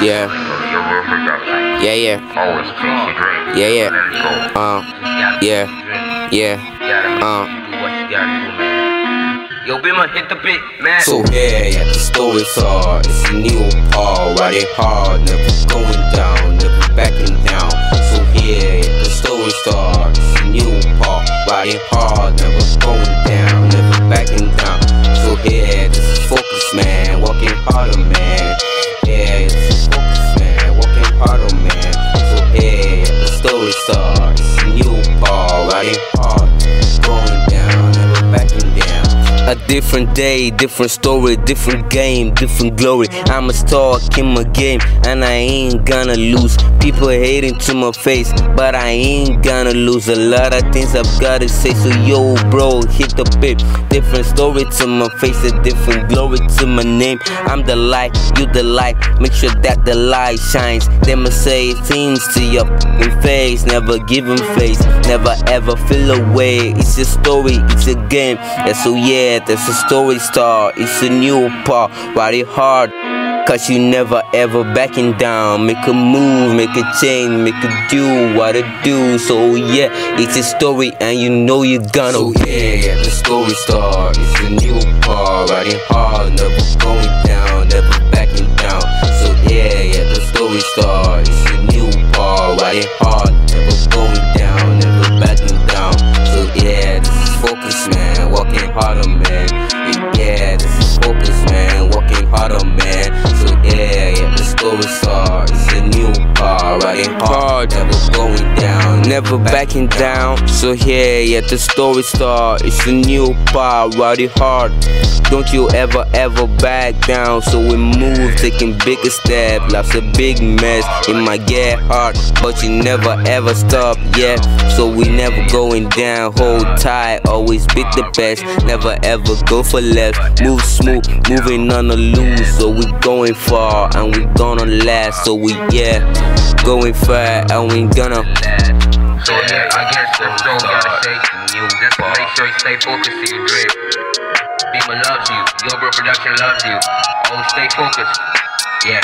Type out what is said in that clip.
Yeah. Yeah, yeah. Yeah, yeah. Uh, yeah. Yeah. Uh. Yo, Bima, hit the beat, man. So yeah, yeah, the story's hard. It's a new part, riding hard, never going down, never backing down. So yeah, yeah the story's hard. It's a new part, riding hard, never going down, never backing down. So yeah, this is focus, yeah the different day, different story, different game, different glory. I'm a star in my game, and I ain't gonna lose. People hating to my face, but I ain't gonna lose. A lot of things I've gotta say, so yo, bro, hit the beat. Different story to my face, a different glory to my name. I'm the light, you the light. Make sure that the light shines. Them say things to your face, never giving face, never ever feel away. It's a story, it's a game. Yeah, so yeah, that's a story star. It's a new part, ride it hard. Cause you never ever backing down. Make a move, make a change, make a do what it do. So yeah, it's a story and you know you're gonna. So yeah, yeah, the story star. It's a new part, riding hard, never riding hard, never going down, never backing down. So yeah, yeah, the story star. It's a new part, riding hard. Don't you ever, ever back down. So we move, taking bigger steps. Life's a big mess. It might get hard, but you never ever stop. Yeah, so we never going down. Hold tight, always beat the best. Never ever go for less. Move smooth, moving on the loose. So we going far and we gonna last. So we yeah, going far and we gonna. So yeah, I guess all I gotta say. You just make sure you stay focused to your drip. Bima loves you. YoBro Production loves you. Always stay focused. Yeah.